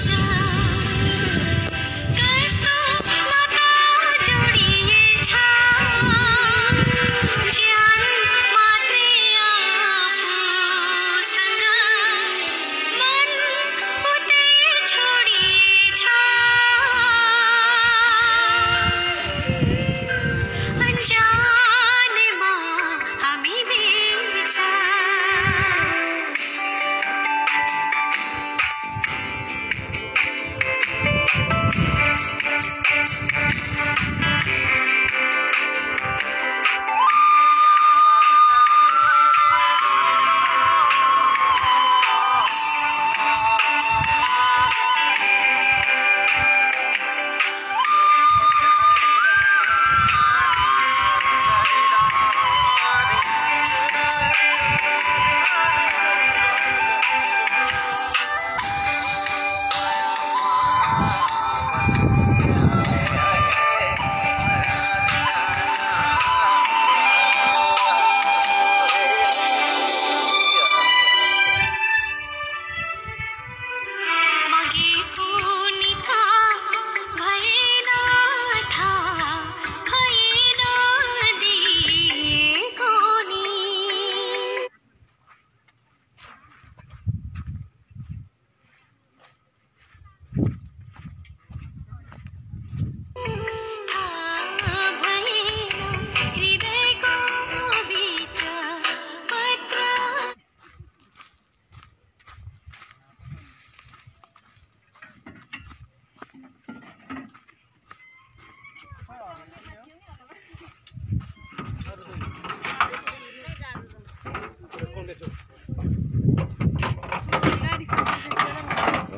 家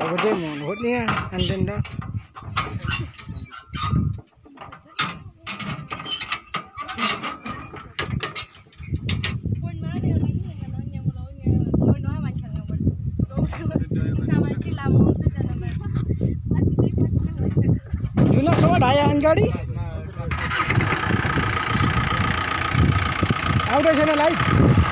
ఒకటే ఒకటి అంటుందా जुना सवाट आया गाडी आउट छैन लाइफ